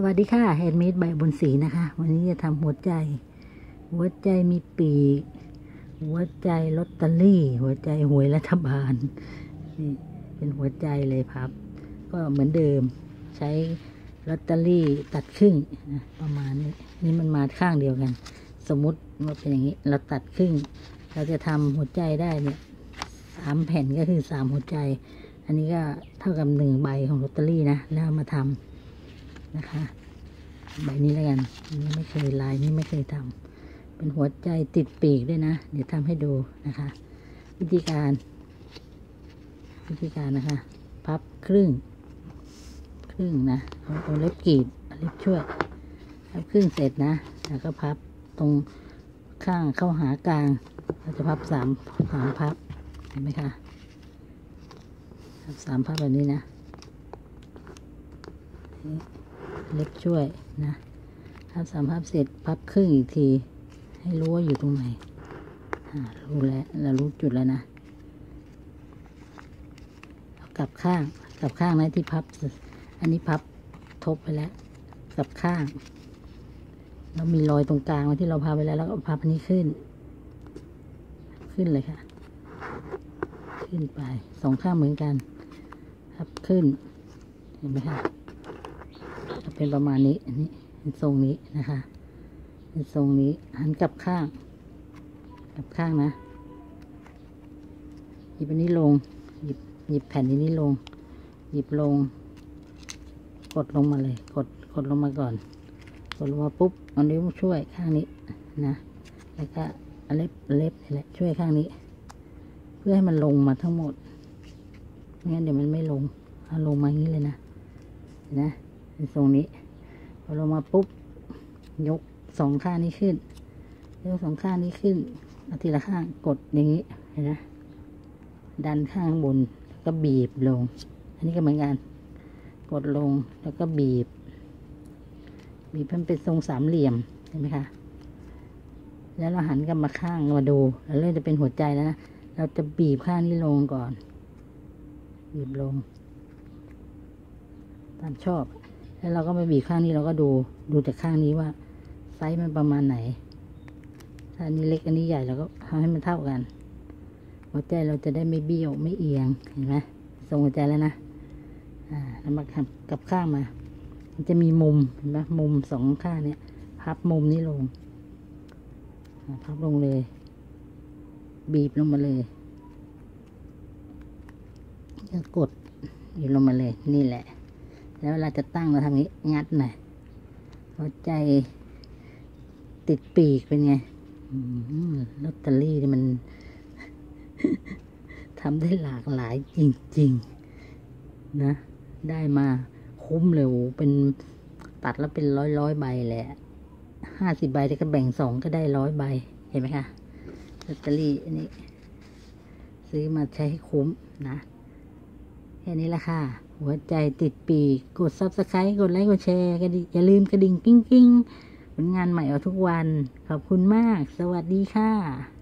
สวัสดีค่ะ handmade by อุบลศรีนะคะ วันนี้จะทำหัวใจ หัวใจมีปีก หัวใจลอตเตอรี่ หัวใจหวยรัฐบาลนี่เป็นหัวใจเลยครับ ก็เหมือนเดิมใช้ลอตเตอรี่ตัดครึ่งประมาณนี้นี่มันมาข้างเดียวกัน สมมติว่าเป็นอย่างนี้เราตัดครึ่ง เราจะทำหัวใจได้เนี่ยสามแผ่นก็คือสามหัวใจ อันนี้ก็เท่ากับหนึ่งใบของลอตเตอรี่นะแล้วมาทำ นะคะใบนี้แล้วกันนนี้ไม่เคยลายนี้ไม่เคยทำเป็นหัวใจติดปีกด้วยนะ เดี๋ยวทำให้ดูนะคะ วิธีการ วิธีการนะคะ พับครึ่ง ครึ่งนะเอาเอาเล็บกรีดเอาเล็บช่วยพับครึ่งเสร็จนะแล้วก็พับตรงข้างเข้าหากลาง เราจะพับสามสามพับเห็นไหมคะพับสามพับแบบนี้นะ เล็บช่วยนะพับสามพับเสร็จพับครึ่งอีกที ให้รู้ว่าอยู่ตรงไหนรู้แล้วเรารู้จุดแล้วนะเอากลับข้างกลับข้างนะที่พับ อันนี้พับทบไปแล้วกลับข้างเรามีรอยตรงกลางที่เราพับไปแล้วแล้วก็พับอันนี้ขึ้น ขึ้นเลยค่ะ ขึ้นไปสองข้างเหมือนกันพับขึ้นเห็นไหมคะ เป็นประมาณนี้อันนี้เป็นทรงนี้นะคะเป็นทรงนี้หันกลับข้าง กลับข้างนะ หยิบอันนี้ลง หยิบหยิบแผ่นนี้ลง หยิบลง กดลงมาเลย กดกดลงมาก่อน กดลงมาปุ๊บเอานิ้วช่วยข้างนี้นะ แล้วก็เล็บเล็บนี่แหละช่วยข้างนี้ เพื่อให้มันลงมาทั้งหมดไม่งั้นเดี๋ยวมันไม่ลงเอาลงมาอย่างนี้เลยนะเห็นนะ เป็นทรงนี้พอลงมาปุ๊บ ยกสองข้างนี้ขึ้น ยกสองข้างนี้ขึ้นอาทีละข้างกดอย่างนี้เห็นนะดันข้างบนแล้วก็บีบลง อันนี้ก็เหมือนกัน กดลงแล้วก็บีบ บีบมันเป็นทรงสามเหลี่ยมเห็นไหมคะ แล้วเราหันกลับมาข้างมาดูแล้วเริ่มจะเป็นหัวใจแล้วนะเราจะบีบข้างนี้ลงก่อน บีบลง ตามชอบ แล้วเราก็มาบีบข้างนี้เราก็ดูดูจากข้างนี้ว่า ไซส์มันประมาณไหน ถ้าอันนี้เล็กอันนี้ใหญ่เราก็ทำให้มันเท่ากันหัวใจเราจะได้ไม่เบี้ยวไม่เอียงเห็นไหมทรงหัวใจแล้วนะอ่าแล้วมาขับกับข้างมา มันจะมีมุมเห็นไหมมุมสองข้างเนี่ยพับมุมนี้ลงพับลงเลย บีบลงมาเลยแล้วกดบีบลงมาเลยนี่แหละ แล้วเวลาจะตั้งเราทำอย่างนี้งัดหน่อยหัวใจติดปีกเป็นไงลอตเตอรี่นี่มันทำได้หลากหลายจริง ๆ นะ ได้มาคุ้มเลยโอ้เป็นตัดแล้วเป็นร้อยร้อยใบแหละห้าสิบใบแต่ก็แบ่งสองก็ได้ร้อยใบ เห็นไหมคะลอตเตอรี่อันนี้ ซื้อมาใช้ให้คุ้มนะ ค่นี้ละค่ะ หัวใจติดปีก กด subscribe กดไลค์กดแชร์กันอย่าลืมกระดิ่งกริ๊งกริ๊งผลงานใหม่ออกทุกวัน ขอบคุณมาก สวัสดีค่ะ